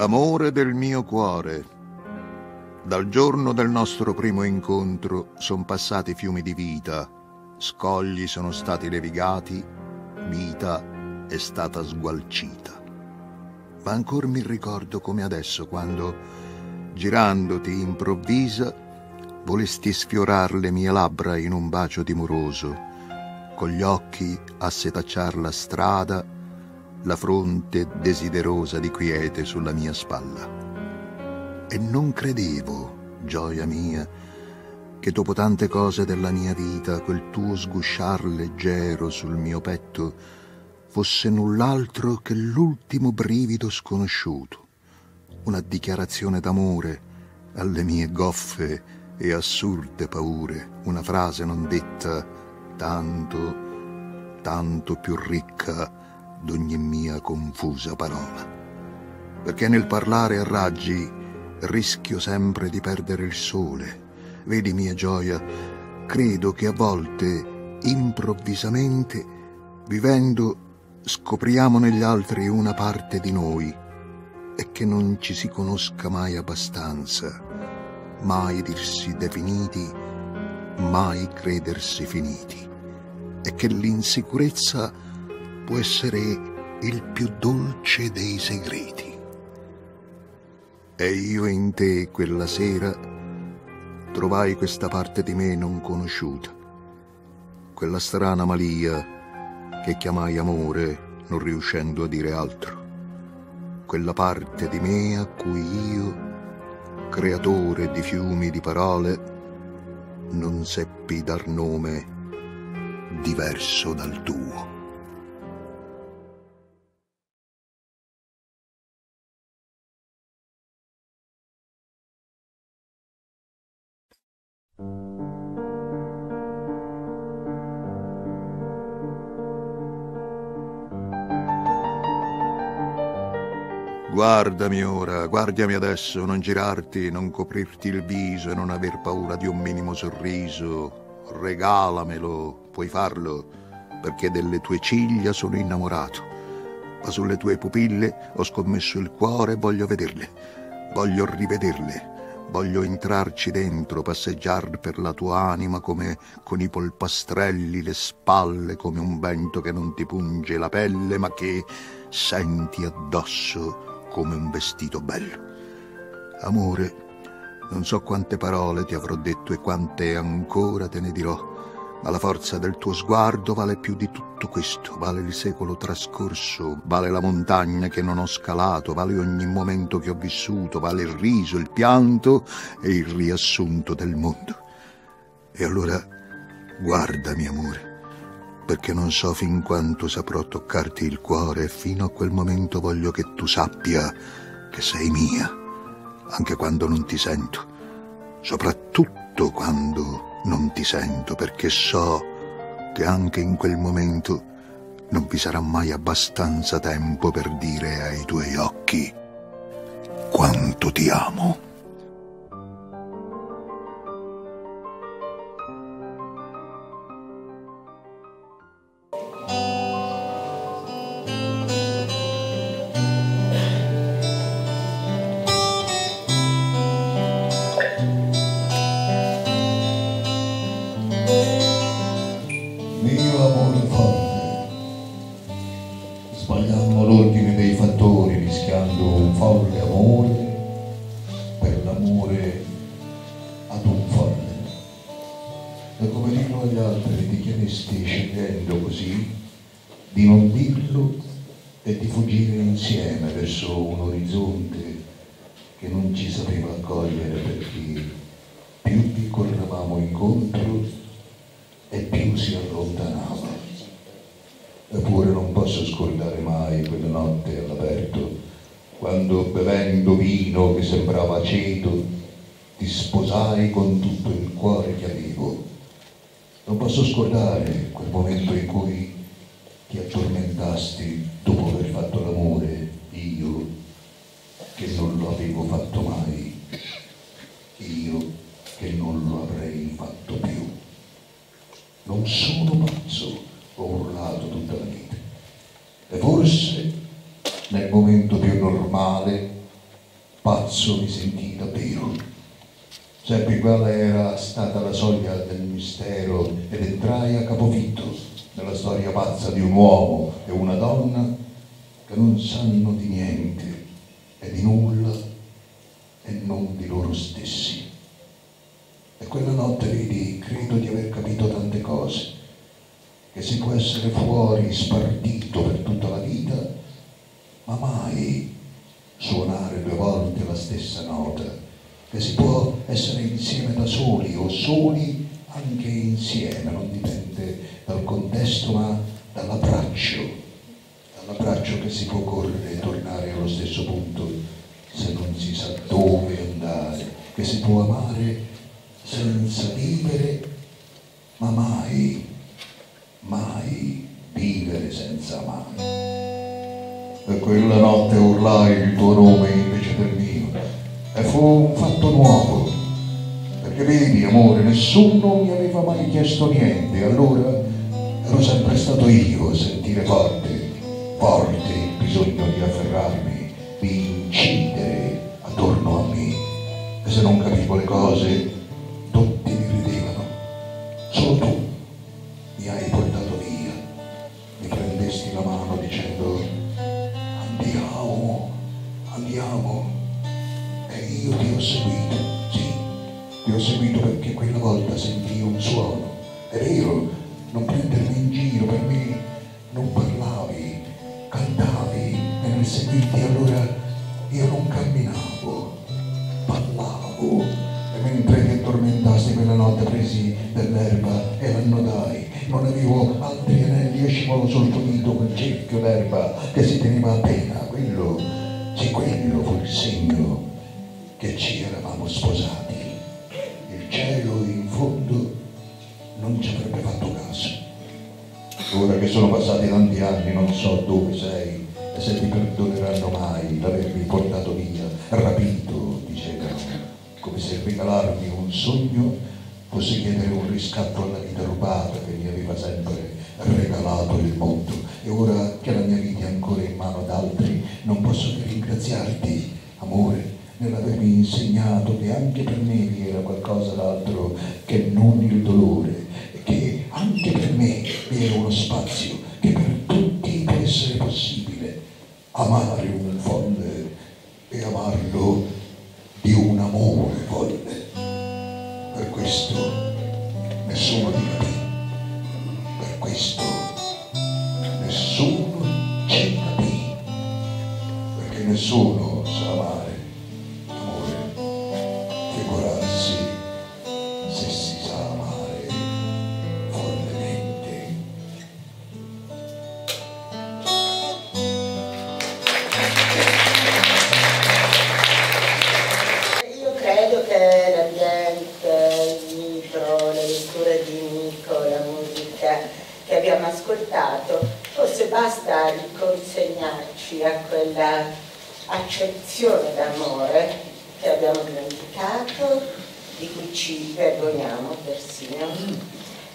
Amore del mio cuore, dal giorno del nostro primo incontro son passati fiumi di vita, scogli sono stati levigati, vita è stata sgualcita. Ma ancora mi ricordo come adesso quando, girandoti improvvisa, volesti sfiorar le mie labbra in un bacio timoroso, con gli occhi a setacciar la strada la fronte desiderosa di quiete sulla mia spalla. E non credevo, gioia mia, che dopo tante cose della mia vita quel tuo sgusciar leggero sul mio petto fosse null'altro che l'ultimo brivido sconosciuto, una dichiarazione d'amore alle mie goffe e assurde paure, una frase non detta tanto, tanto più ricca d'ogni mia confusa parola. Perché nel parlare a raggi rischio sempre di perdere il sole. Vedi mia gioia, credo che a volte, improvvisamente, vivendo, scopriamo negli altri una parte di noi e che non ci si conosca mai abbastanza, mai dirsi definiti, mai credersi finiti, e che l'insicurezza può essere il più dolce dei segreti. E io in te quella sera trovai questa parte di me non conosciuta, quella strana malia che chiamai amore non riuscendo a dire altro, quella parte di me a cui io, creatore di fiumi di parole, non seppi dar nome diverso dal tuo. Guardami ora, guardami adesso, non girarti, non coprirti il viso e non aver paura di un minimo sorriso. Regalamelo, puoi farlo, perché delle tue ciglia sono innamorato. Ma sulle tue pupille ho scommesso il cuore e voglio vederle, voglio rivederle. Voglio entrarci dentro, passeggiar per la tua anima come con i polpastrelli le spalle, come un vento che non ti punge la pelle, ma che senti addosso come un vestito bello. Amore, non so quante parole ti avrò detto e quante ancora te ne dirò, ma la forza del tuo sguardo vale più di tutto questo, vale il secolo trascorso, vale la montagna che non ho scalato, vale ogni momento che ho vissuto, vale il riso, il pianto e il riassunto del mondo. E allora guardami, amore perché non so fin quanto saprò toccarti il cuore e fino a quel momento voglio che tu sappia che sei mia, anche quando non ti sento, soprattutto quando non ti sento, perché so che anche in quel momento non vi sarà mai abbastanza tempo per dire ai tuoi occhi quanto ti amo. la porta. L'ordine dei fattori rischiando un folle amore per l'amore ad un folle. E come dirlo agli altri di chi ne stai scegliendo così, di non dirlo e di fuggire insieme verso un orizzonte che non ci sapeva accogliere perché più vi correvamo incontro si allontanava. Eppure non posso scordare mai quella notte all'aperto, quando bevendo vino che sembrava aceto, ti sposai con tutto il cuore che avevo. Non posso scordare quel momento in cui ti addormentasti dopo aver fatto l'amore, io, che non lo avevo fatto mai, io che non lo avrei fatto più. Non sono pazzo ho urlato tutta la vita. E forse nel momento più normale pazzo mi sentii davvero. Seppi quale era stata la soglia del mistero ed entrai a capofitto nella storia pazza di un uomo e una donna che non sanno di niente e di nulla e non di loro stessi. E quella notte vedi, credo di aver capito tante cose, che si può essere fuori, spartito per tutta la vita, ma mai suonare due volte la stessa nota, che si può essere insieme da soli o soli anche insieme, non dipende dal contesto ma dall'abbraccio, dall'abbraccio che si può correre e tornare allo stesso punto se non si sa dove andare, che si può amare senza vivere, ma mai, mai vivere senza amare. Per quella notte urlai il tuo nome invece del mio e fu un fatto nuovo, perché vedi, amore, nessuno mi aveva mai chiesto niente, allora ero sempre stato io a sentire forte, forte il bisogno di afferrarmi, di incidere attorno a me. E se non capivo le cose, solo tu mi hai portato via, mi prendesti la mano dicendo andiamo, andiamo. E io ti ho seguito, sì, ti ho seguito perché quella volta sentì un suono, è vero, non prendermi in giro per me, non parlavi, cantavi e nel seguirti allora io non camminavo, parlavo mentre che tormentassi quella notte presi dell'erba e l'annodai. Non avevo altri anelli e scivolò sul tuo quel cerchio d'erba che si teneva appena. Quello, sì, quello fu il segno che ci eravamo sposati. Il cielo in fondo non ci avrebbe fatto caso. Ora che sono passati tanti anni non so dove sei e se ti perdoneranno mai l'avermi portato via, rapito come se regalarmi un sogno fosse chiedere un riscatto alla vita rubata che mi aveva sempre regalato il mondo. E ora che la mia vita è ancora in mano ad altri non posso che ringraziarti amore nell'avermi insegnato che anche per me vi era qualcosa d'altro che non il dolore e che anche per me vi era uno spazio che per tutti può essere possibile amare un folle e amarlo di un amore folle. Per questo nessuno di capì, per questo nessuno ci capì, perché nessuno musica che abbiamo ascoltato, forse basta riconsegnarci a quella accezione d'amore che abbiamo dimenticato, di cui ci vergogniamo persino.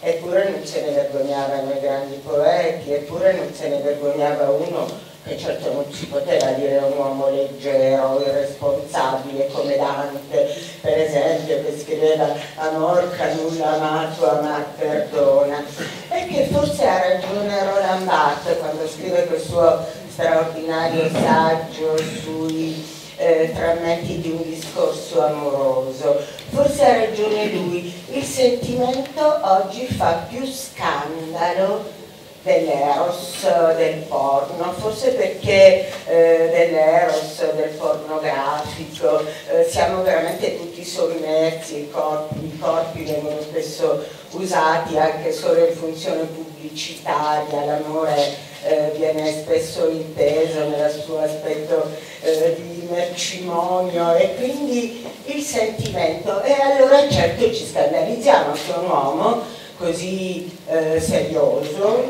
Eppure non se ne vergognavano i grandi poeti, eppure non se ne vergognava uno e certo non si poteva dire un uomo leggero, irresponsabile come Dante, per esempio, che scriveva Amorca nulla amato, amat perdona, e che forse ha ragione Roland Barthes quando scrive quel suo straordinario saggio sui eh, frammenti di un discorso amoroso. Forse ha ragione lui, il sentimento oggi fa più scandalo dell'eros, del porno, forse perché eh, dell'eros, del pornografico, eh, siamo veramente tutti sommersi, i corpi, i corpi vengono spesso usati anche solo in funzione pubblicitaria, l'amore eh, viene spesso inteso nel suo aspetto eh, di mercimonio e quindi il sentimento e allora certo ci scandalizziamo che un uomo così eh, serioso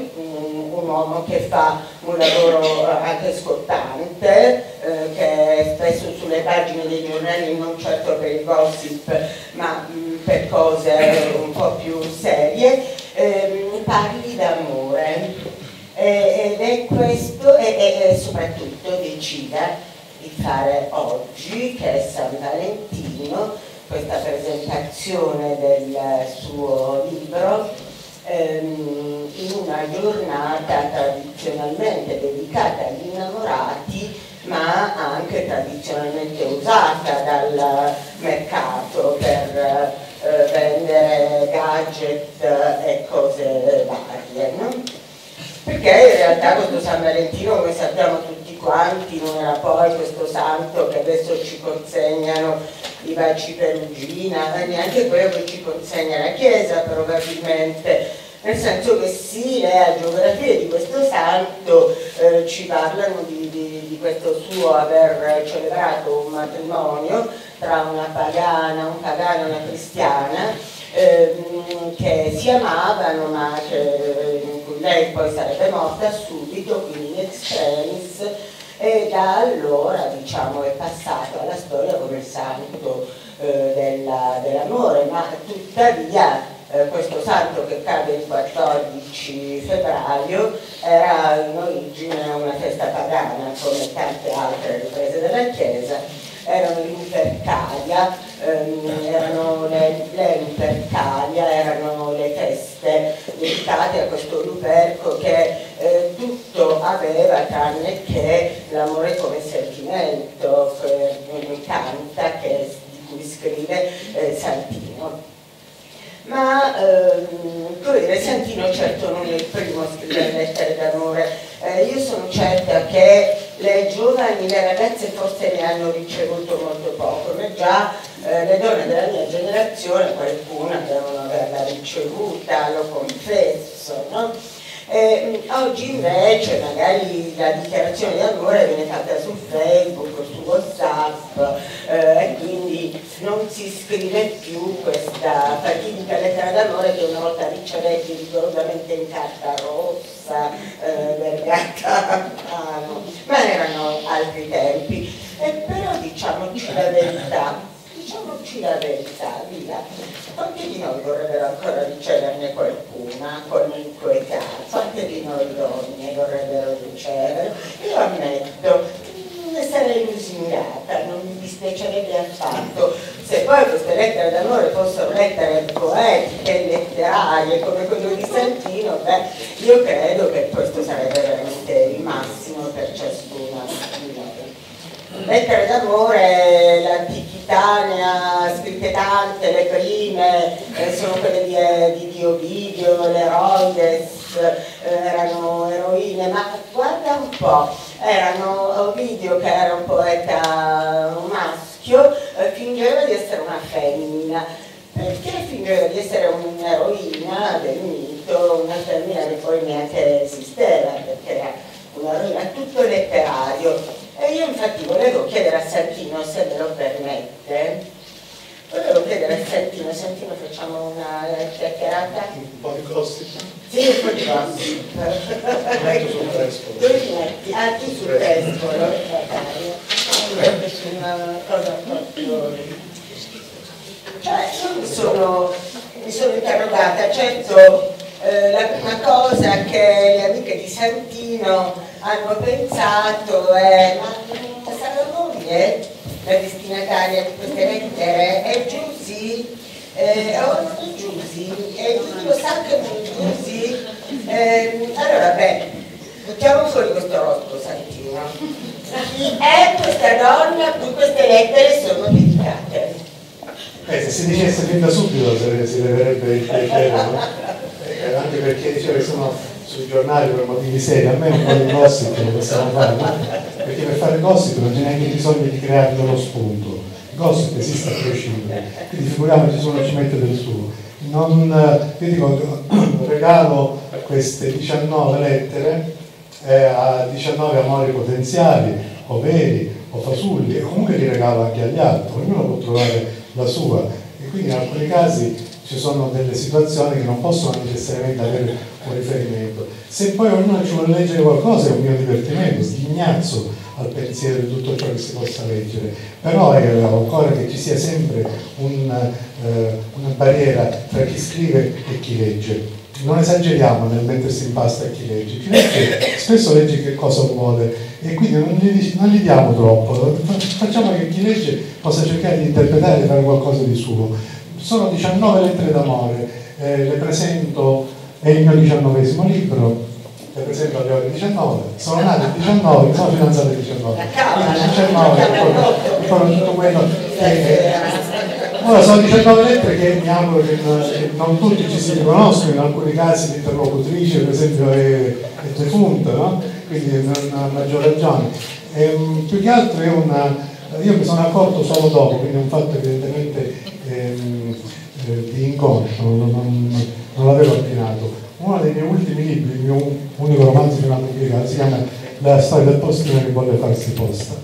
un uomo che fa un lavoro eh, anche scottante, eh, che è spesso sulle pagine dei giornali non certo per il gossip, ma mh, per cose un po' più serie, eh, parli d'amore. Eh, ed è questo, e, e soprattutto decida di fare oggi, che è San Valentino, questa presentazione del eh, suo libro ehm, in una giornata tradizionalmente dedicata agli innamorati ma anche tradizionalmente usata dal mercato per eh, vendere gadget e cose varie. No? Perché in realtà questo San Valentino, come sappiamo tutti quanti, non era poi questo santo che adesso ci consegnano i baci perugina, neanche quello che ci consegna la Chiesa probabilmente, nel senso che sì, le agiografie di questo santo eh, ci parlano di, di, di, questo suo aver celebrato un matrimonio tra una pagana, un pagano e una cristiana, ehm, che si amavano ma che, cui lei poi sarebbe morta subito, quindi in extremis, e da allora diciamo, è passato alla storia come il santo eh, dell'amore, ma tuttavia eh, questo santo che cade il 14 febbraio era in origine una festa pagana come tante altre riprese della Chiesa, erano l'Intercalia, ehm, erano le, le erano le feste dedicate a questo Luperco che aveva tranne che l'amore come sentimento, che canta, che, di cui scrive eh, Santino ma ehm, Santino certo non è il primo a scrivere lettere d'amore, eh, io sono certa che le giovani, le ragazze forse ne hanno ricevuto molto poco, ma già eh, le donne della mia generazione, qualcuna devono averla ricevuta, lo confesso, no? Eh, oggi invece magari la dichiarazione di amore viene fatta su Facebook, su Whatsapp eh, e quindi non si scrive più questa fatidica lettera d'amore che una volta ricevetti rigorosamente in carta rossa, eh, vergata a mano, ma erano altri tempi. E però diciamoci la verità, diciamoci la verità, via. Quanti di noi vorrebbero ancora riceverne qualcuna con inquietà? Quante di noi donne vorrebbero ricevere? Io ammetto, ne sarei lusingata, non mi dispiacerebbe affatto. Se poi queste lettere d'amore fossero lettere poetiche, letterarie, come quello di Santino, beh, io credo che questo sarebbe veramente il massimo per ciascuna di noi. Lettere d'amore, l'antica ha scritte tante, le prime eh, sono quelle di, eh, di Dio Video, le Rhodes, eh, erano eroine, ma guarda un po', erano Ovidio che era un poeta maschio, eh, fingeva di essere una femmina, perché fingeva di essere un'eroina del mito, una femmina che poi neanche esisteva, perché era un'eroina tutto letterario e io infatti volevo chiedere a Santino, se me lo permette, volevo chiedere a Santino, Santino facciamo una chiacchierata? Un po' di gossip? Sì, un po' di gossip. Metto sul fresco. Tu li metti, ah tu sul fresco, lo fai. su una cosa proprio... Cioè, io mi sono, mi sono interrogata, certo eh, la prima cosa che le amiche di Santino hanno pensato è ma sarà moglie la destinataria di queste lettere è Giusy eh, o non è Giusy e chi lo sa che non è Giusy eh, allora beh buttiamo fuori questo rospo Santino chi è questa donna a cui queste lettere sono dedicate? Eh, se si dicesse fin da subito si leverebbe il piacere, no? eh, anche perché diceva che sono sui giornali per motivi seri, a me un po' di gossip lo possiamo fare, no? perché per fare gossip non c'è neanche bisogno di creare dello spunto, il gossip esiste a prescindere, quindi figuriamoci se uno ci mette del suo. Non, io dico, regalo queste 19 lettere eh, a 19 amori potenziali, o veri, o fasulli, e comunque li regalo anche agli altri, ognuno può trovare la sua, e quindi in alcuni casi ci sono delle situazioni che non possono necessariamente avere un riferimento. Se poi ognuno ci vuole leggere qualcosa è un mio divertimento, sghignazzo al pensiero di tutto ciò che si possa leggere, però è occorre che ci sia sempre un, eh, una barriera tra chi scrive e chi legge. non esageriamo nel mettersi in pasta a chi legge, chi legge spesso legge che cosa vuole e quindi non gli, non gli diamo troppo, facciamo che chi legge possa cercare di interpretare e fare qualcosa di suo. Sono 19 lettere d'amore, eh, le presento, è il mio diciannovesimo libro, le presento alle ore 19, sono nato il 19, sono fidanzato il 19, il 19, poi tutto quello Ora sono 19 lettere che mi auguro che non tutti ci si riconoscono, in alcuni casi l'interlocutrice per esempio è, è defunta, no? quindi non ha maggior ragione. E, um, più che altro è una, io mi sono accorto solo dopo, quindi è un fatto evidentemente ehm, eh, di incontro, non, non, non l'avevo ordinato. Uno dei miei ultimi libri, il mio unico romanzo che ho pubblicato, si chiama La storia del postino che vuole farsi posta.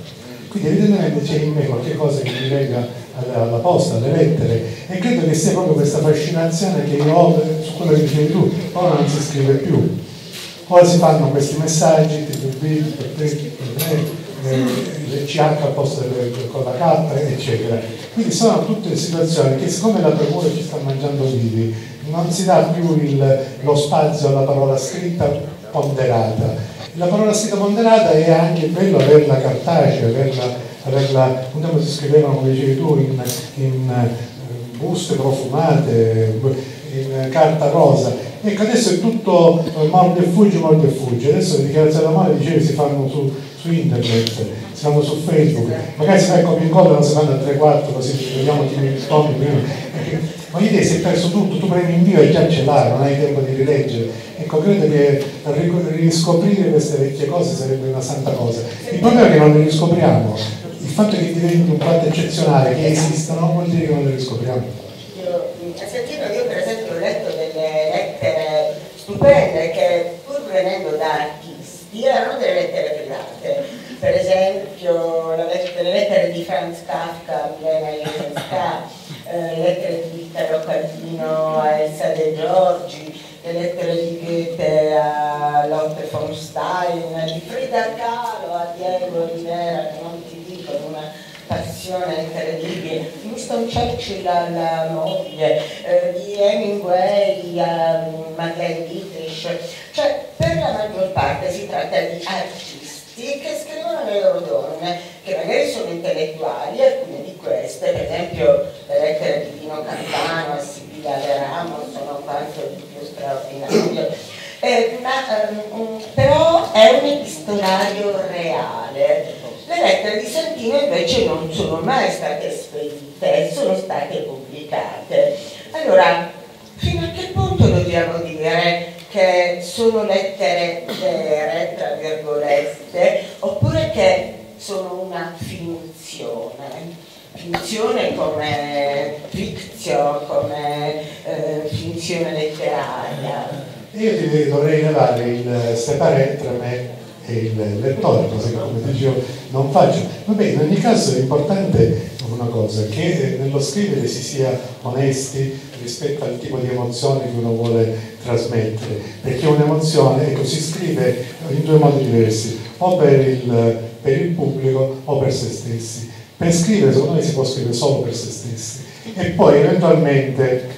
Quindi evidentemente c'è in me qualche cosa che mi lega alla posta, alle lettere e credo che sia proprio questa fascinazione che io ho su quello che dicevi tu, ora non si scrive più, ora si fanno questi messaggi, tipo B, per te, per me, eh, CH posto con la K, eccetera. Quindi sono tutte situazioni che siccome la procura ci sta mangiando vivi, non si dà più il, lo spazio alla parola scritta ponderata. La parola scritta ponderata è anche bello averla cartacea, averla averla, un tempo si scrivevano, come dicevi tu, in, in uh, buste profumate, in carta rosa. Ecco, adesso è tutto uh, mordi e fuggi, mordi e fuggi. Adesso le dichiarazioni d'amore, dicevi, si fanno su, su, internet, si fanno su Facebook, magari si fa il copia incontro, non si fanno a 3-4, così vediamo chi mi risponde prima. Ma l'idea si è perso tutto, tu premi invio e già ce l'hai, non hai tempo di rileggere. Ecco, credo che riscoprire queste vecchie cose sarebbe una santa cosa. Il problema è che non le riscopriamo il fatto che diventi un fatto eccezionale, che esistano, vuol dire che non le riscopriamo. Io, a Santino io per esempio ho letto delle lettere stupende che pur venendo da artisti erano delle lettere private. Per esempio le lettere di Franz Kafka, Milena Jesenska, eh, lettere di Vittorio Calvino a Elsa De Giorgi, le lettere di Goethe a Lotte von Stein, di Frida Kahlo a Diego Rivera, che non ti con una passione incredibile, Winston Churchill alla moglie, eh, di Hemingway a Madeleine Dietrich, cioè per la maggior parte si tratta di artisti che scrivono alle loro donne, che magari sono intellettuali, alcune di queste, per esempio le lettere di Dino Campano a Sibilla De Ramos sono quanto di più straordinario. Eh, ma, um, però è un epistolario reale, le lettere di Santino invece non sono mai state spedite, sono state pubblicate. Allora, fino a che punto dobbiamo dire che sono lettere vere, tra virgolette, oppure che sono una finzione? Finzione come fiction, come eh, finzione letteraria. Io ti dovrei levare il separare tra me e il lettore, cosa che come dicevo non faccio. Vabbè, in ogni caso è importante una cosa, che eh, nello scrivere si sia onesti rispetto al tipo di emozione che uno vuole trasmettere, perché un'emozione, ecco, si scrive in due modi diversi, o per il, per il pubblico o per se stessi. Per scrivere, secondo me, si può scrivere solo per se stessi e poi eventualmente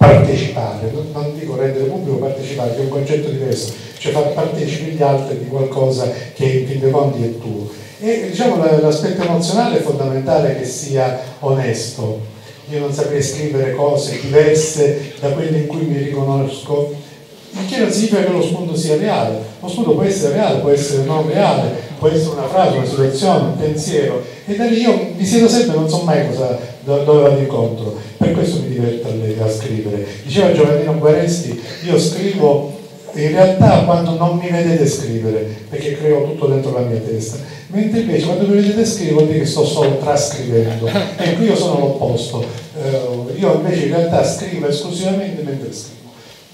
partecipare, non dico rendere pubblico, partecipare, che è un concetto diverso, cioè far partecipi gli altri di qualcosa che in fin dei conti è tuo. E diciamo l'aspetto emozionale è fondamentale che sia onesto. Io non saprei scrivere cose diverse da quelle in cui mi riconosco, il che non significa che lo spunto sia reale. Lo spunto può essere reale, può essere non reale, può essere una frase, una situazione, un pensiero. E da lì io mi siedo sempre, non so mai cosa, dove vado incontro. Per questo mi diverto a, scrivere. Diceva Giovannino Guaresti, io scrivo in realtà quando non mi vedete scrivere, perché creo tutto dentro la mia testa, mentre invece quando mi vedete scrivere vuol dire che sto solo trascrivendo. Ecco, io sono l'opposto. Uh, io invece in realtà scrivo esclusivamente mentre scrivo.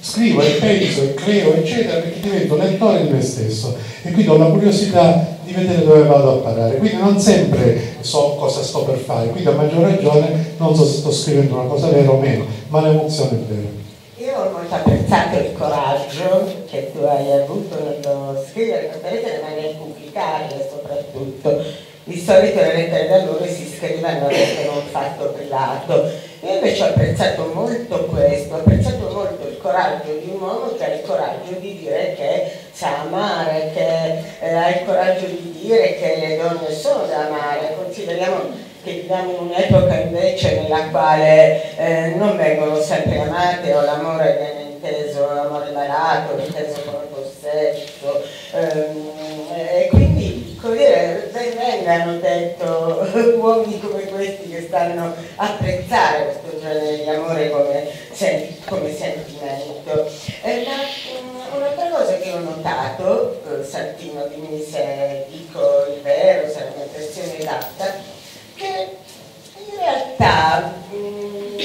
Scrivo e penso e creo, eccetera, perché divento lettore di me stesso e quindi ho la curiosità di vedere dove vado a parare. Quindi non sempre so cosa sto per fare, quindi a maggior ragione non so se sto scrivendo una cosa vera o meno, ma l'emozione è vera. Io ho molto apprezzato il coraggio che tu hai avuto nello scrivere queste lettere ma nel pubblicarle soprattutto. Di solito le lettere d'amore si scrivono avendo un fatto privato. Io invece ho apprezzato molto questo, ho apprezzato molto il coraggio di un uomo che ha il coraggio di dire che sa amare, che eh, ha il coraggio di dire che le donne sono da amare. Consideriamo che viviamo in un'epoca invece nella quale eh, non vengono sempre amate o l'amore viene inteso l'amore malato, inteso come possesso ehm, e quindi come dire, ben vengano detto uomini come questi che stanno apprezzare questo genere di amore come, come sentimento. Eh, un'altra cosa che ho notato, eh, Santino dimmi se dico il vero, se la mia impressione è esatta, che in realtà mm,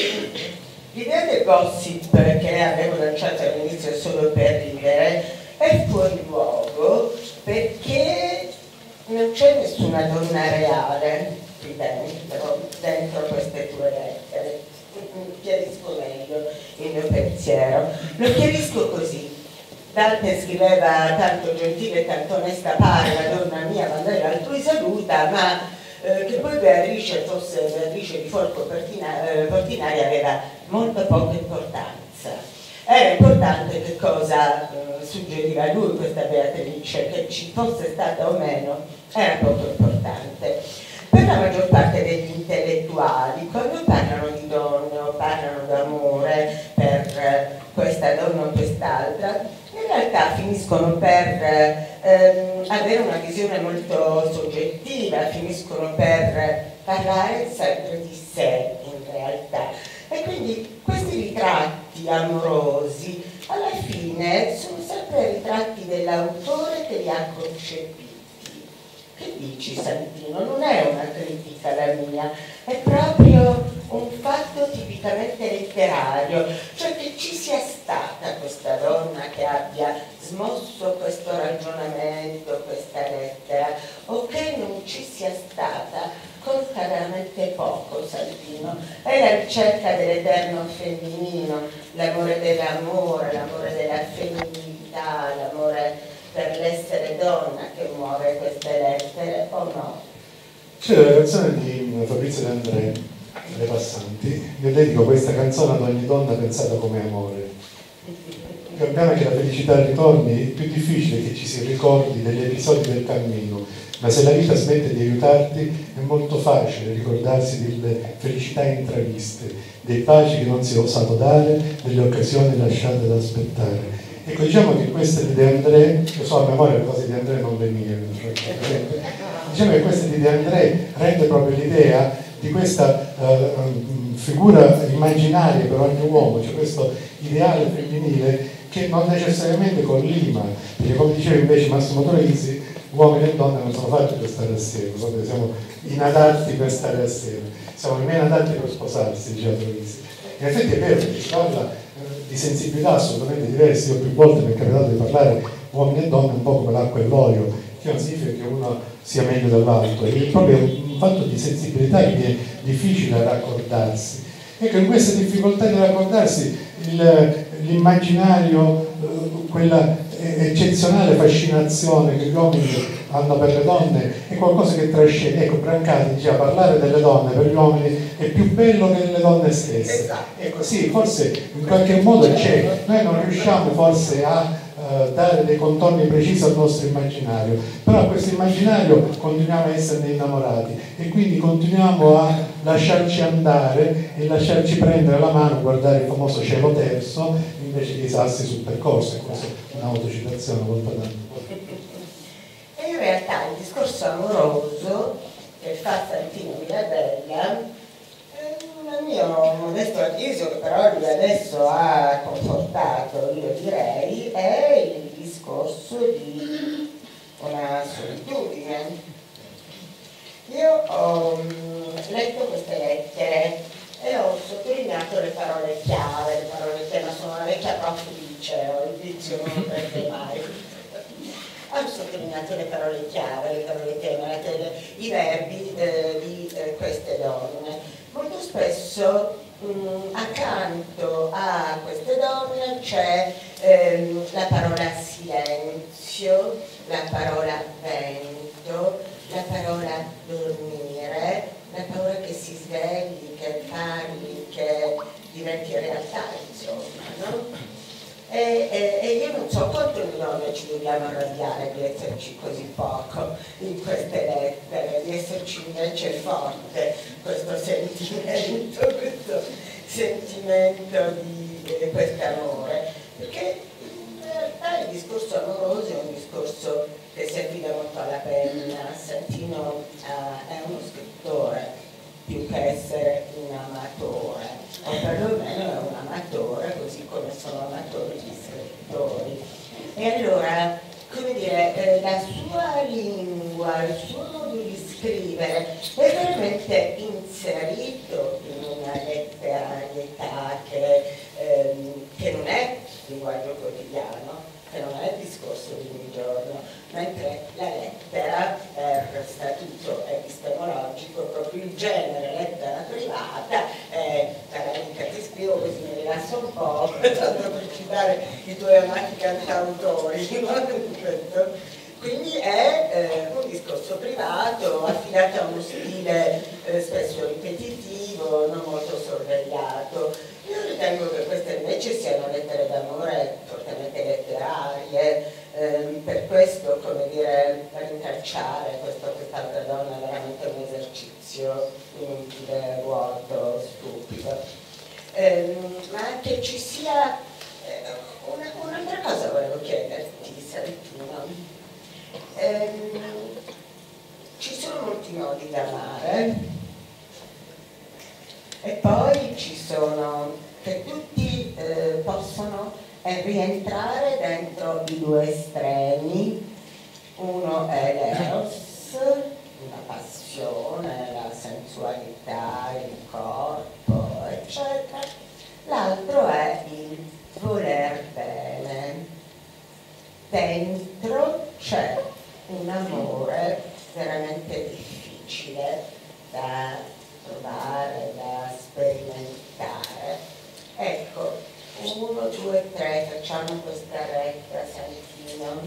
l'idea del gossip che avevo lanciato all'inizio solo per ridere è fuori luogo perché non c'è nessuna donna reale qui dentro, dentro queste tue lettere. Chiarisco meglio il mio pensiero. Lo chiarisco così. Scriveva tanto gentile e tanto onesta pare la donna mia quando era altrui saluta, ma eh, che poi Beatrice fosse Beatrice di Folco Portinari, eh, Portinari aveva molto poca importanza. Era importante che cosa eh, suggeriva lui questa Beatrice, che ci fosse stata o meno, era poco importante. Per la maggior parte degli intellettuali, quando parlano di donne o parlano d'amore per questa donna o quest'altra, in realtà finiscono per ehm, avere una visione molto soggettiva, finiscono per parlare sempre di sé in realtà. E quindi questi ritratti amorosi alla fine sono sempre ritratti dell'autore che li ha concepiti. Dici Santino? Non è una critica la mia, è proprio un fatto tipicamente letterario, cioè che ci sia stata questa donna che abbia smosso questo ragionamento, questa lettera, o che non ci sia stata conta veramente poco Salvino, è la ricerca dell'eterno femminino, l'amore dell'amore, l'amore della femminilità, l'amore per l'essere donna che muove queste lettere o no? C'è la canzone di Fabrizio De André, Le Passanti, io dedico questa canzone ad ogni donna pensata come amore. Capiamo che la felicità ritorni, è più difficile che ci si ricordi degli episodi del cammino, ma se la vita smette di aiutarti è molto facile ricordarsi delle felicità intraviste, dei baci che non si è osato dare, delle occasioni lasciate da aspettare. Ecco, diciamo che queste di De André, io so a memoria le cose di André, non le mie, diciamo che questa di De André rende proprio l'idea di questa uh, figura immaginaria per ogni uomo, cioè questo ideale femminile che non necessariamente collima, perché come diceva invece Massimo Troisi, uomini e donne non sono fatti per stare assieme, siamo inadatti per stare assieme, siamo nemmeno adatti per sposarsi, diceva Troisi. In effetti è vero si parla eh, di sensibilità assolutamente diverse, io più volte mi è capitato di parlare uomini e donne un po' come l'acqua e l'olio, che non significa che uno sia meglio dell'altro, è proprio un fatto di sensibilità che è difficile raccordarsi. Ecco, in questa difficoltà di raccordarsi l'immaginario, eh, quella eccezionale fascinazione che gli uomini hanno per le donne è qualcosa che trascende. Ecco, Brancati diceva parlare delle donne per gli uomini è più bello che delle donne stesse. Esatto. Ecco, sì, forse in qualche modo c'è, noi non riusciamo forse a uh, dare dei contorni precisi al nostro immaginario, però questo immaginario continuiamo a esserne innamorati e quindi continuiamo a lasciarci andare e lasciarci prendere la mano, guardare il famoso cielo terzo invece che i sassi sul percorso. Questo un'autocitazione molto tanto. E in realtà il discorso amoroso che fa Santino Mirabella, nel mio modesto avviso, che però lui adesso ha confortato, io direi, è il discorso di una solitudine. Io ho mm, letto queste lettere e ho sottolineato le parole chiave, le parole chiave, sono una vecchia prof liceo, il vizio non prende mai. Ho sottolineato le parole chiave, le parole chiave, i verbi eh, di eh, queste donne. Molto spesso mh, mm, accanto a queste donne c'è ehm, la parola silenzio, la parola vento, la parola dormire, la paura che si svegli, che parli, che diventi realtà, insomma, no? E, e, e, io non so quanto noi ci dobbiamo arrabbiare di esserci così poco in queste lettere, di esserci invece forte questo sentimento, questo sentimento di, di questo amore, perché in realtà il discorso amoroso è un discorso che si affida molto alla penna, Santino uh, è uno scrittore più che essere un amatore, o perlomeno è un amatore così come sono amatori gli scrittori. E allora, come dire, eh, la sua lingua, il suo modo di scrivere è veramente inserito in una letterarietà che, ehm, che non è linguaggio quotidiano, che non è il discorso di un giorno, mentre la lettera per statuto epistemologico, proprio il genere lettera privata, eh, mica ti spiego così mi rilasso un po', tanto per citare i tuoi amati cantautori, quindi è eh, un discorso privato, affidato a uno stile eh, spesso ripetitivo, non molto sorvegliato. Io ritengo che queste invece siano lettere d'amore fortemente letterarie, eh, per questo, come dire, rintracciare quest'altra donna è veramente un esercizio inutile, vuoto, stupido. Eh, ma anche ci sia eh, una, un'altra cosa volevo chiederti, Salentino. Eh, ci sono molti modi da amare e poi ci sono che tutti è rientrare dentro i due estremi, uno è l'eros, la passione, la sensualità, il corpo, eccetera, l'altro è il voler bene. Dentro c'è un amore veramente difficile da trovare, da sperimentare. Ecco, 1, 2, 3, facciamo questa retta Santino,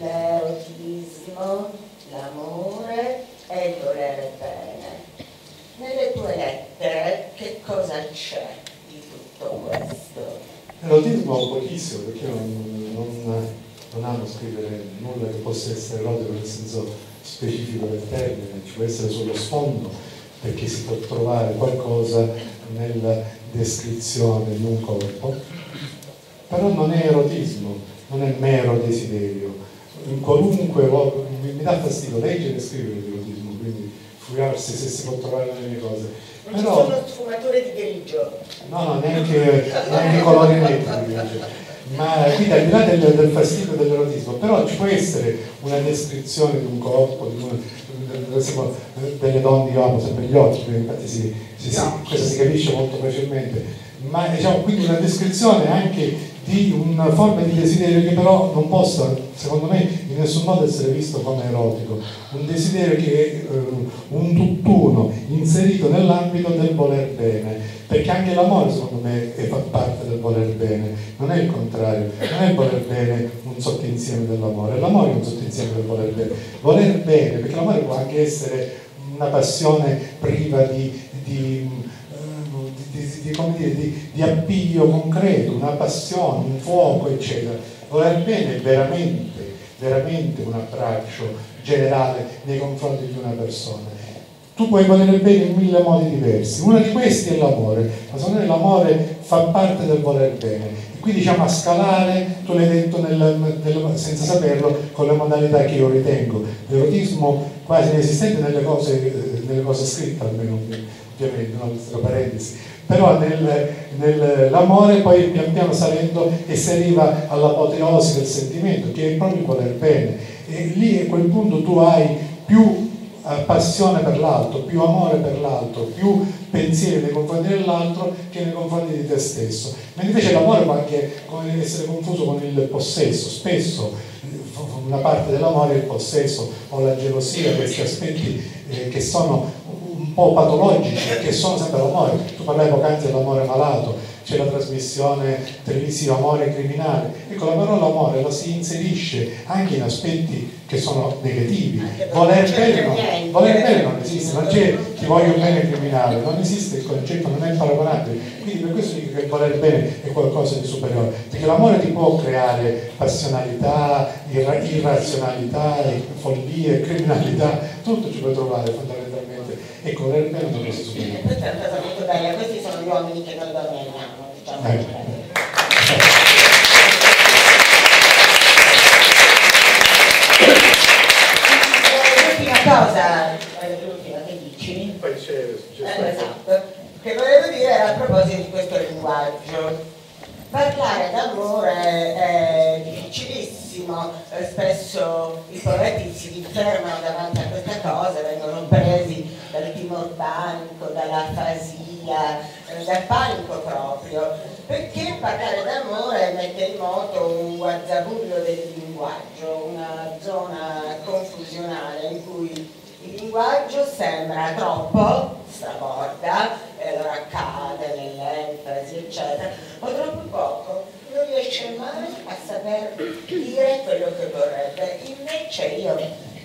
l'erotismo, l'amore e il volere bene. Nelle tue lettere che cosa c'è di tutto questo? L'erotismo pochissimo perché io non, non, non amo scrivere nulla che possa essere erotico nel senso specifico del termine, ci può essere sullo sfondo perché si può trovare qualcosa nel descrizione di un corpo, però non è erotismo, non è mero desiderio. In qualunque mi, mi dà fastidio leggere e scrivere l'erotismo, quindi furiarsi se si può trovare nelle mie cose. Non però, sono sfumature di grigio. No, no, neanche, neanche colori netti di grigio. Ma quindi al di là del, del fastidio dell'erotismo, però ci può essere una descrizione di un corpo, di una, delle donne io amo sempre gli occhi, infatti si, si, si, questo si capisce molto facilmente, ma diciamo quindi una descrizione anche di una forma di desiderio che però non possa, secondo me, in nessun modo essere visto come erotico, un desiderio che è uh, un tutt'uno inserito nell'ambito del voler bene, perché anche l'amore secondo me fa parte del voler bene, non è il contrario, non è il voler bene un sottoinsieme dell'amore, l'amore è un sottoinsieme del voler bene, voler bene, perché l'amore può anche essere una passione priva di, di di, dire, di, di appiglio concreto, una passione, un fuoco, eccetera. Voler bene è veramente, veramente un abbraccio generale nei confronti di una persona. Tu puoi volere bene in mille modi diversi, uno di questi è l'amore, ma secondo me l'amore fa parte del voler bene. E qui diciamo a scalare, tu l'hai detto nel, nel, senza saperlo, con le modalità che io ritengo. L'erotismo quasi inesistente nelle cose, nelle cose scritte, almeno ovviamente, no? tra parentesi però nel, nell'amore poi pian piano salendo e si arriva all'apoteosi del sentimento che è proprio voler bene e lì a quel punto tu hai più eh, passione per l'altro, più amore per l'altro, più pensieri nei confronti dell'altro che nei confronti di te stesso. Ma invece l'amore può anche essere confuso con il possesso, spesso eh, una parte dell'amore è il possesso o la gelosia, questi aspetti eh, che sono un po' patologici, che sono sempre l'amore. Tu parlavi poc'anzi dell'amore malato, c'è la trasmissione televisiva Amore Criminale. Ecco, la parola amore la si inserisce anche in aspetti che sono negativi. Voler bene, no, voler bene non esiste, non c'è ti voglio bene criminale, non esiste il concetto, non è paragonabile. Quindi per questo dico che voler bene è qualcosa di superiore, perché l'amore ti può creare passionalità, irra- irrazionalità, follie, criminalità, tutto ci puoi trovare fondamentalmente. Ecco, voler bene è una cosa superiore. Questa è una cosa molto bella, questi sono gli uomini che noi donne amiamo, diciamo. Eh. L'ultima cosa, eh, l'ultima che dici? Poi c'è, Eh, esatto, che volevo dire a proposito di questo linguaggio. Parlare d'amore è difficilissimo, eh, spesso i poeti si fermano davanti a questa cosa, vengono presi dal timor panico, dall'afasia, eh, dal panico proprio, perché parlare d'amore mette in moto un guazzabullo del linguaggio, una zona confusionale in cui il linguaggio sembra troppo, straborda, e allora cade nell'enfasi, eccetera, o troppo poco, non riesce mai a saper dire quello che vorrebbe. Invece io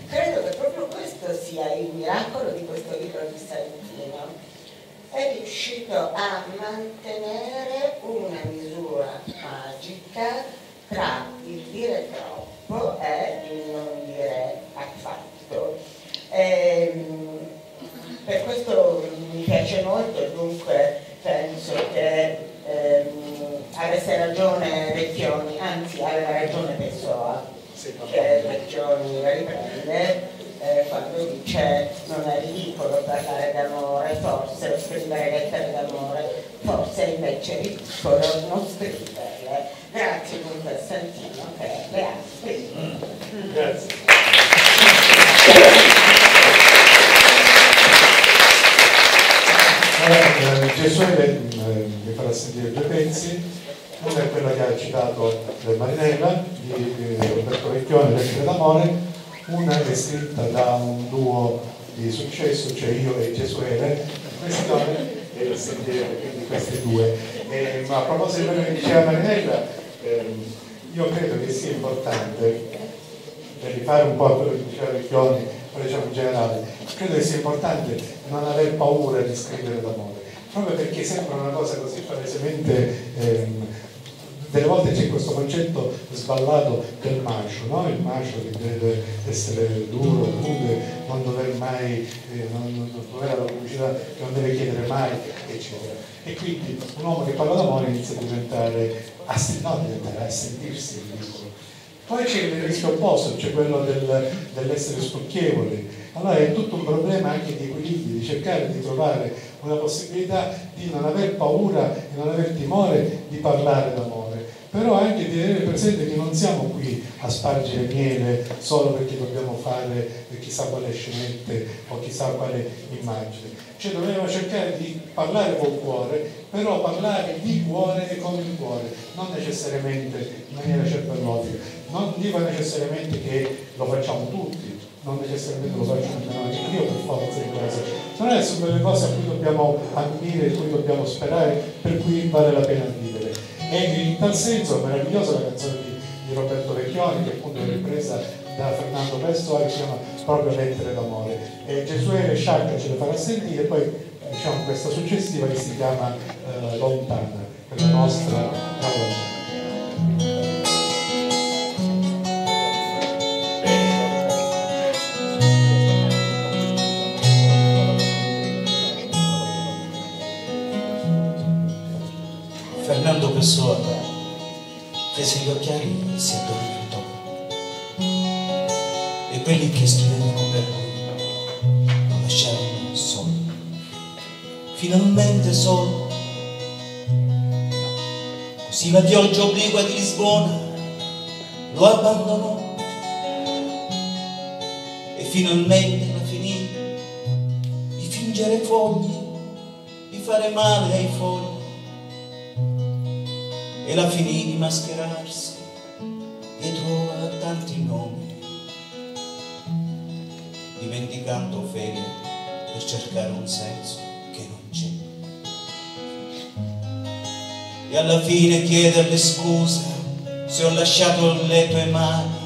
credo che proprio questo sia il miracolo di questo libro di Santino. È riuscito a mantenere una misura magica tra il dire troppo e il non dire. Ehm, per questo mi piace molto, dunque penso che ehm, avesse ragione Vecchioni, anzi aveva ragione Pessoa, che Vecchioni riprende eh, quando dice non è ridicolo parlare d'amore, forse scrivere lettere d'amore, forse invece è ridicolo non scriverle. Grazie dunque a Santino che le ha scritte. Grazie. Eh, eh, mi farà sentire due pezzi, uno è quello che ha citato Marinella di eh, Roberto Vecchione, Lettere d'amore, una è scritta da un duo di successo, cioè io e Gesuele, questione e sentire quindi queste due. Eh, ma a proposito di quello che diceva Marinella, ehm, io credo che sia importante per rifare un po' quello che diceva Vecchioni, diciamo in generale, credo che sia importante non aver paura di scrivere d'amore, proprio perché sembra una cosa così palesemente, ehm, delle volte c'è questo concetto sballato del macio, no? il macio che deve essere duro, rude, non dover mai, eh, non, non dover la pubblicità, che non deve chiedere mai, eccetera. E quindi un uomo che parla d'amore inizia a diventare, a, no, a sentirsi ridicolo. Poi c'è il rischio opposto, cioè quello del- dell'essere stucchevoli. Allora è tutto un problema anche di equilibrio, di cercare di trovare una possibilità di non aver paura e non aver timore di parlare d'amore, però anche di avere presente che non siamo qui a spargere miele solo perché dobbiamo fare chissà quale scenette o chissà quale immagine. Cioè dobbiamo cercare di parlare col cuore, però parlare di cuore e con il cuore, non necessariamente in maniera cervellotica. Non dico necessariamente che lo facciamo tutti, non necessariamente lo faccio anche io per forza di cose, però sono delle cose a cui dobbiamo ambire, a cui dobbiamo sperare, per cui vale la pena vivere. E in tal senso è meravigliosa la canzone di, di Roberto Vecchioni, che appunto è ripresa da Fernando Pessoa, che si chiama proprio Lettere d'amore. E Gesuele Sciacca ce le farà sentire, poi diciamo questa successiva che si chiama eh, Lontana, per la nostra Lontana. Fece gli occhiali si addormentò. E quelli che scrivevano per lui lo lasciarono solo. Finalmente solo. Così la pioggia obliqua di Lisbona lo abbandonò. E finalmente la finì di fingere fogli, di fare male ai fogli e la finì di mascherarsi dietro a tanti nomi, dimenticando Ophelia per cercare un senso che non c'è. e alla fine chiederle scusa se ho lasciato le tue mani.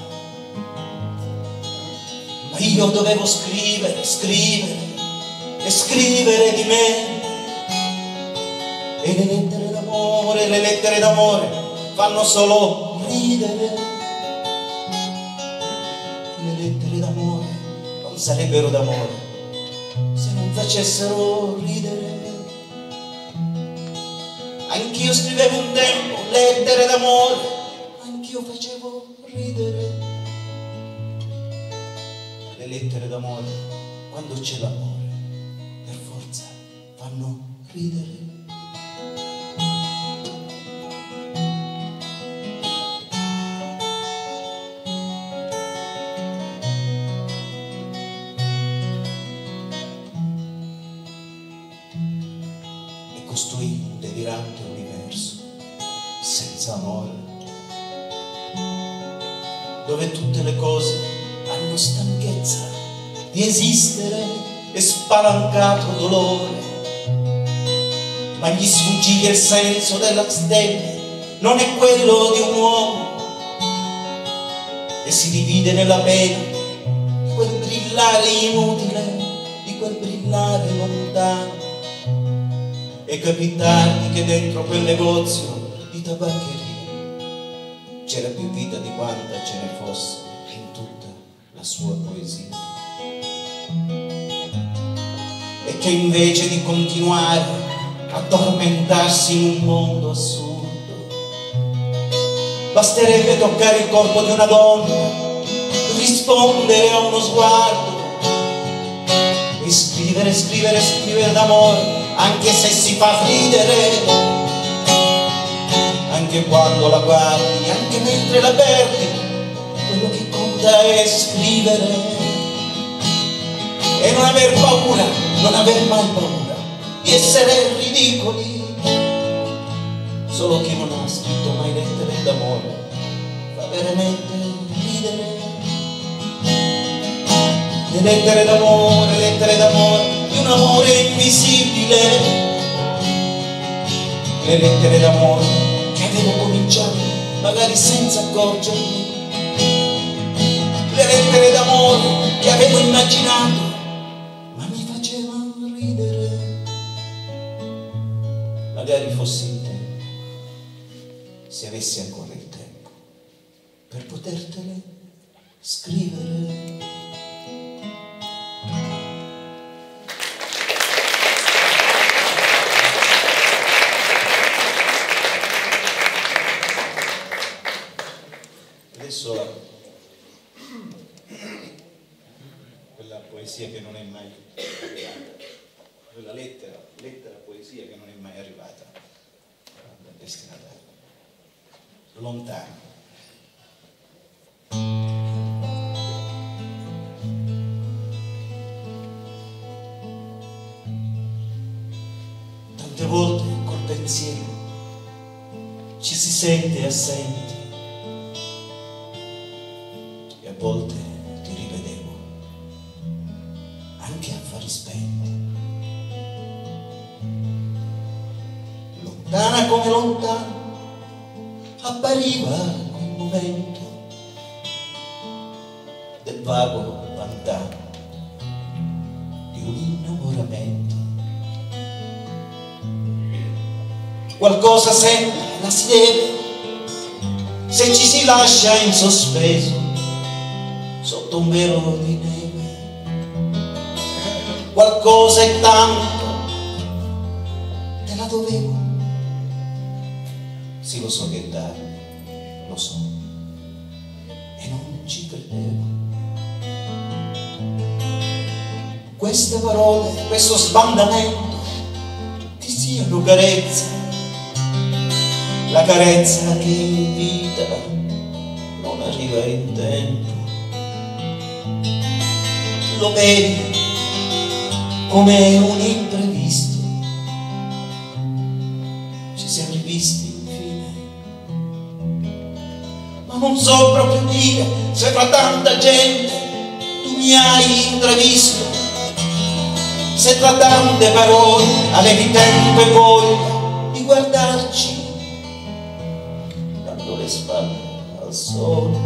Ma io dovevo scrivere, scrivere e scrivere di me. E d'amore fanno solo ridere. Le lettere d'amore non sarebbero d'amore se non facessero ridere. Anch'io scrivevo un tempo lettere d'amore, anch'io facevo ridere. Le lettere d'amore, quando c'è l'amore, per forza fanno ridere. Dove tutte le cose hanno stanchezza di esistere e spalancato dolore, ma gli sfuggì che il senso della stella non è quello di un uomo. E si divide nella pena di quel brillare inutile, di quel brillare lontano. E capì tardi che dentro quel negozio di tabaccheria c'era più quanta ce ne fosse in tutta la sua poesia. E che invece di continuare a tormentarsi in un mondo assurdo, basterebbe toccare il corpo di una donna, rispondere a uno sguardo e scrivere, scrivere, scrivere d'amore anche se si fa ridere, anche quando la guardi, anche mentre la perdi, quello che conta è scrivere e non aver paura, non aver mai paura di essere ridicoli. Solo chi non ha scritto mai lettere d'amore fa veramente ridere. Le lettere d'amore, lettere d'amore di un amore invisibile. Le lettere d'amore che avevo cominciato, magari senza accorgermi. Le lettere d'amore che avevo immaginato, ma mi facevano ridere. Magari fossi in tempo, se avessi ancora il tempo, per potertele scrivere. Sente assenti e a volte ti rivedevo anche a fari spenti. Lontana come lontano appariva quel momento del vago vantaggio di un innamoramento. Qualcosa sembra, la si deve, se ci si lascia in sospeso sotto un velo di neve. Qualcosa è tanto, te la dovevo. Sì, lo so che è tardi, lo so, e non ci credevo. Queste parole, questo sbandamento ti siano carezza, la carezza che in vita non arriva in tempo. Lo vedi come un imprevisto. Ci siamo rivisti infine, ma non so proprio dire se fra tanta gente tu mi hai intravisto, se tra tante parole avevi tempo e voglia di guardarci spalle al sole.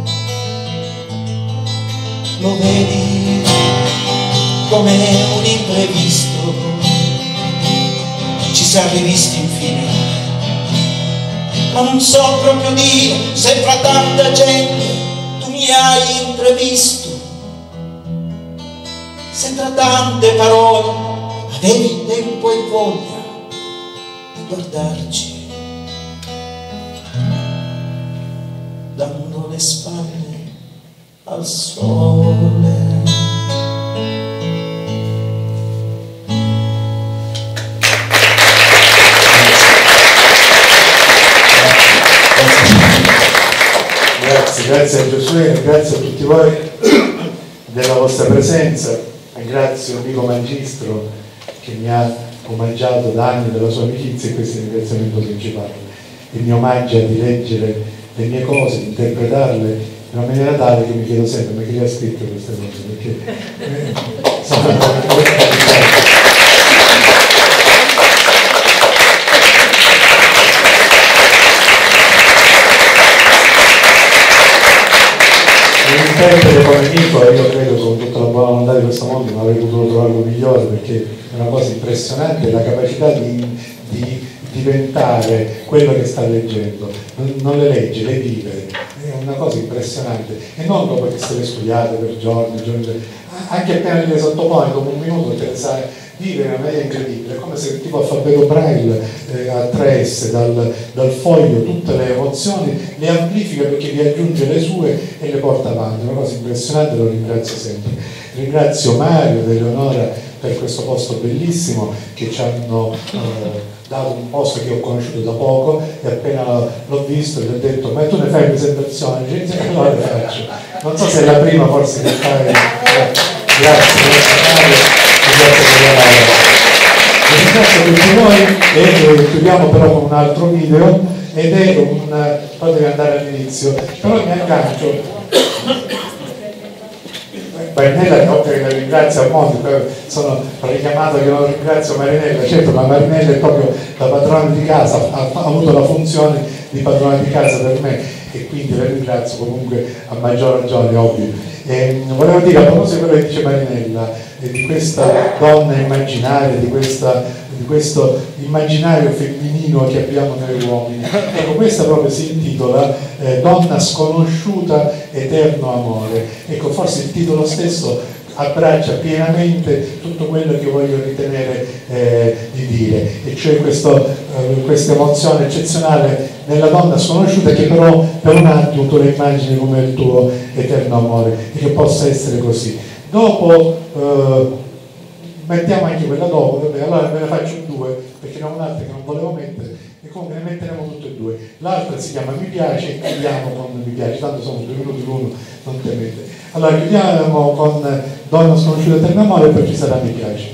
Lo vedi come un imprevisto, ci siamo rivisti infine, ma non so proprio dire se fra tanta gente tu mi hai imprevisto, se tra tante parole avevi tempo e voglia di guardarci. Al sole. Grazie, grazie a Giosuè, grazie a tutti voi della vostra presenza, ringrazio Nico Magistro che mi ha omaggiato da anni della sua amicizia e questo è il ringraziamento principale. Il mio omaggio è di leggere le mie cose, di interpretarle in una maniera tale che mi chiedo sempre ma chi le ha scritte queste cose? Perché eh, come Nico, io credo con tutta la buona volontà di questo mondo non avrei potuto trovarlo migliore perché è una cosa impressionante la capacità di, di diventare quello che sta leggendo, non, non, le legge, le vive, una cosa impressionante. E non dopo che se le studiate per giorni, giorni, anche appena le sottopone dopo un minuto sai vive in una maniera incredibile, è come se tipo alfabeto braille eh, a 3S dal, dal, foglio tutte le emozioni, le amplifica perché vi aggiunge le sue e le porta avanti, una cosa impressionante, lo ringrazio sempre. Ringrazio Mario ed Eleonora per questo posto bellissimo che ci hanno eh, dato un posto che ho conosciuto da poco e appena l'ho visto gli ho detto ma tu ne fai presentazioni? Dice, allora le faccio. Non so se è la prima forse che fai. Grazie, grazie Mario ringrazio tutti voi e chiudiamo però con un altro video ed è un poi devi andare all'inizio però mi aggancio Marinella che la ringrazio a Monti sono richiamato che non ringrazio Marinella certo ma Marinella è proprio la padrona di casa ha, ha avuto la funzione di padrona di casa per me e quindi la ringrazio comunque a maggior ragione ovvio e, volevo dire a proposito di quello che dice Marinella di questa donna immaginaria, di, questa, di, questo immaginario femminino che abbiamo negli uomini. Ecco, questa proprio si intitola eh, Donna sconosciuta, eterno amore. Ecco, forse il titolo stesso abbraccia pienamente tutto quello che voglio ritenere eh, di dire, e cioè questo, eh, questa emozione eccezionale nella donna sconosciuta che però per un attimo tu la immagini come il tuo eterno amore e che possa essere così dopo eh, mettiamo anche quella dopo, vabbè, allora ve ne faccio due, perché ne ho un'altra che non volevo mettere, e comunque ne metteremo tutte e due. L'altra si chiama Mi piace e chiudiamo con Mi piace, tanto sono due minuti l'uno, non temete. Allora chiudiamo con Donna sconosciuta eterno amore e poi ci sarà Mi piace.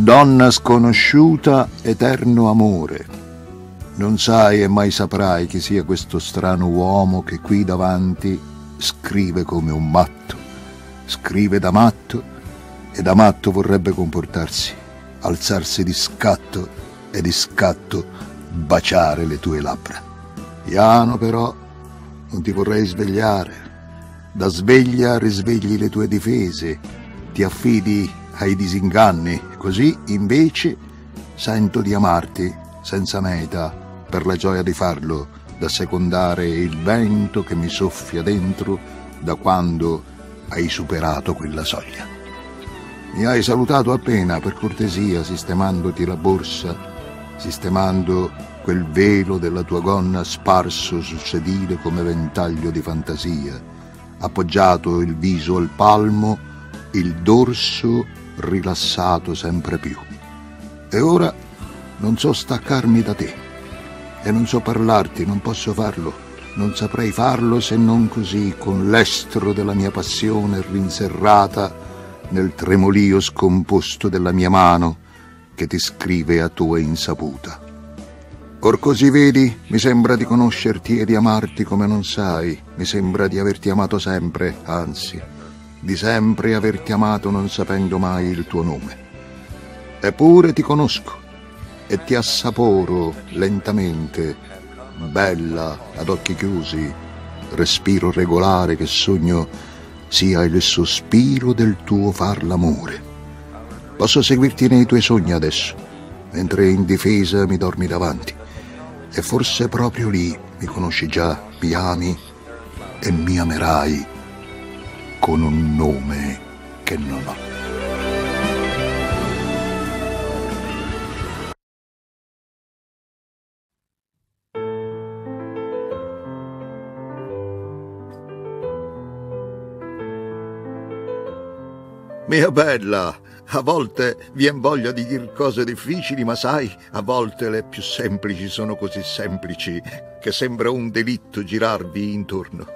Donna sconosciuta, eterno amore. Non sai e mai saprai chi sia questo strano uomo che qui davanti scrive come un matto. Scrive da matto e da matto vorrebbe comportarsi, alzarsi di scatto e di scatto baciare le tue labbra. Piano però, non ti vorrei svegliare. Da sveglia risvegli le tue difese, ti affidi ai disinganni, così invece sento di amarti senza meta per la gioia di farlo, da secondare il vento che mi soffia dentro da quando hai superato quella soglia. Mi hai salutato appena per cortesia sistemandoti la borsa, sistemando quel velo della tua gonna sparso sul sedile come ventaglio di fantasia, appoggiato il viso al palmo, il dorso rilassato sempre più. E ora non so staccarmi da te e non so parlarti, non posso farlo. Non saprei farlo se non così, con l'estro della mia passione rinserrata nel tremolio scomposto della mia mano che ti scrive a tua insaputa. Or così vedi, mi sembra di conoscerti e di amarti come non sai, mi sembra di averti amato sempre, anzi, di sempre averti amato non sapendo mai il tuo nome. Eppure ti conosco e ti assaporo lentamente, bella ad occhi chiusi, respiro regolare che sogno sia il sospiro del tuo far l'amore. Posso seguirti nei tuoi sogni adesso, mentre in difesa mi dormi davanti. E forse proprio lì mi conosci già, mi ami e mi amerai con un nome che non ho. Mia bella, a volte vien voglia di dir cose difficili, ma sai, a volte le più semplici sono così semplici che sembra un delitto girarvi intorno.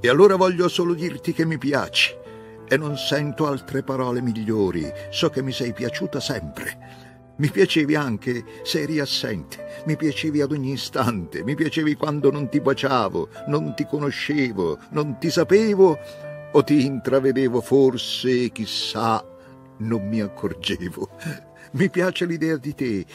E allora voglio solo dirti che mi piaci e non sento altre parole migliori. So che mi sei piaciuta sempre. Mi piacevi anche se eri assente, mi piacevi ad ogni istante, mi piacevi quando non ti baciavo, non ti conoscevo, non ti sapevo o ti intravedevo forse, chissà, non mi accorgevo. Mi piace l'idea di te,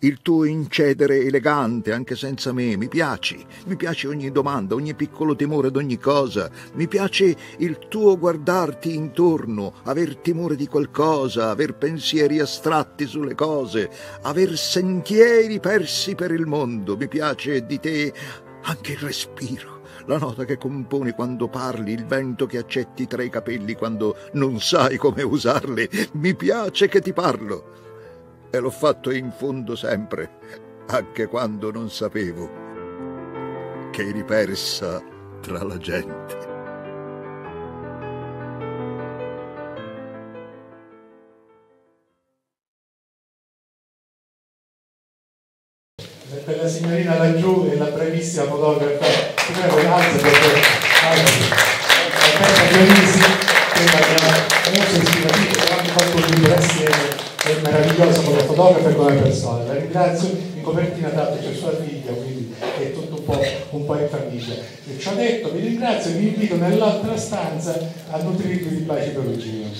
il tuo incedere elegante anche senza me, mi piaci, mi piace ogni domanda, ogni piccolo timore d'ogni cosa, mi piace il tuo guardarti intorno, aver timore di qualcosa, aver pensieri astratti sulle cose, aver sentieri persi per il mondo, mi piace di te anche il respiro la nota che componi quando parli, il vento che accetti tra i capelli quando non sai come usarli. Mi piace che ti parlo. E l'ho fatto in fondo sempre, anche quando non sapevo che eri persa tra la gente. per la signorina laggiù e la bravissima fotografa prego alza perché Alberta Dionisi che è molto ispirativa abbiamo fatto un è meravigliosa come fotografa e come persona la ringrazio in copertina tanto c'è sua figlia quindi è tutto un po', un po in famiglia e ci ho detto vi ringrazio e vi invito nell'altra stanza a nutrirvi di baci perugini